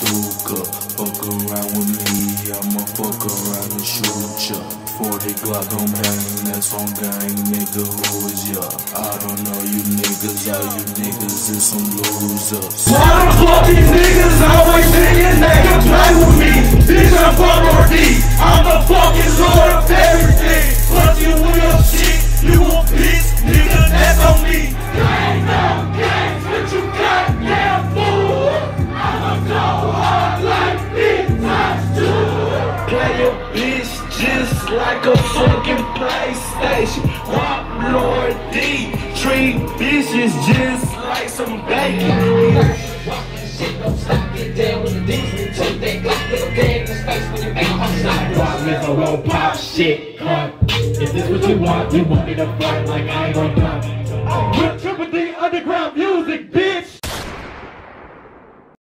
duke. Fuck around with me, I'ma fuck around and shoot ya. 40 Glock on bang, that's on gang, nigga, who is ya? I don't know you niggas, all you niggas is some losers. Why the fuck these niggas just like a fucking PlayStation. Rock Lord D, treat bitches just like some bacon. Shit, don't stop, get down with the Disney Take that Glock, little gang in the space when you make a low pop shit, huh? Is this what you want? You want me to fight like I ain't gonna come? With Triple D underground!